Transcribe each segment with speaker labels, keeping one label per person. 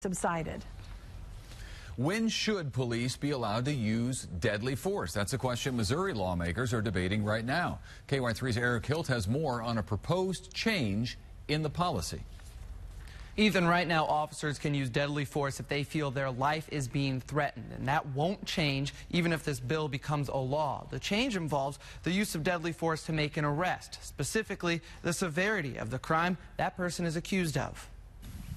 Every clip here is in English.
Speaker 1: subsided.
Speaker 2: When should police be allowed to use deadly force? That's a question Missouri lawmakers are debating right now. KY3's Eric Hilt has more on a proposed change in the policy.
Speaker 3: Ethan, right now, officers can use deadly force if they feel their life is being threatened, and that won't change even if this bill becomes a law. The change involves the use of deadly force to make an arrest, specifically the severity of the crime that person is accused of.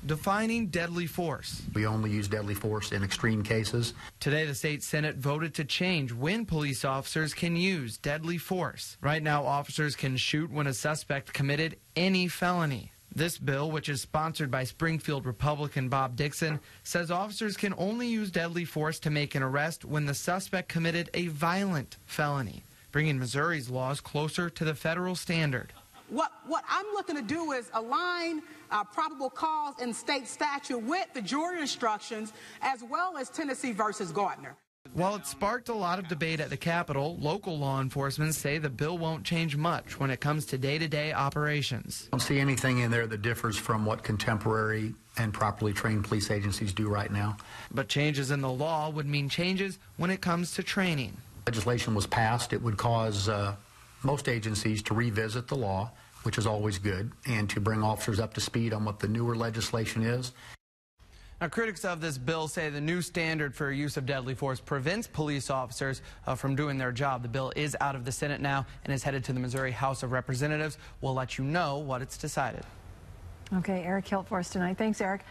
Speaker 3: Defining deadly force.
Speaker 4: We only use deadly force in extreme cases.
Speaker 3: Today, the state Senate voted to change when police officers can use deadly force. Right now, officers can shoot when a suspect committed any felony. This bill, which is sponsored by Springfield Republican Bob Dixon, says officers can only use deadly force to make an arrest when the suspect committed a violent felony, bringing Missouri's laws closer to the federal standard.
Speaker 5: What, what I'm looking to do is align uh, probable cause in state statute with the jury instructions as well as Tennessee versus Garner.
Speaker 3: While it sparked a lot of debate at the Capitol, local law enforcement say the bill won't change much when it comes to day to day operations.
Speaker 4: I don't see anything in there that differs from what contemporary and properly trained police agencies do right now.
Speaker 3: But changes in the law would mean changes when it comes to training.
Speaker 4: Legislation was passed, it would cause uh, most agencies to revisit the law, which is always good, and to bring officers up to speed on what the newer legislation is.
Speaker 3: Now, critics of this bill say the new standard for use of deadly force prevents police officers uh, from doing their job. The bill is out of the Senate now and is headed to the Missouri House of Representatives. We'll let you know what it's decided.
Speaker 1: Okay, Eric Hilt for us tonight. Thanks, Eric.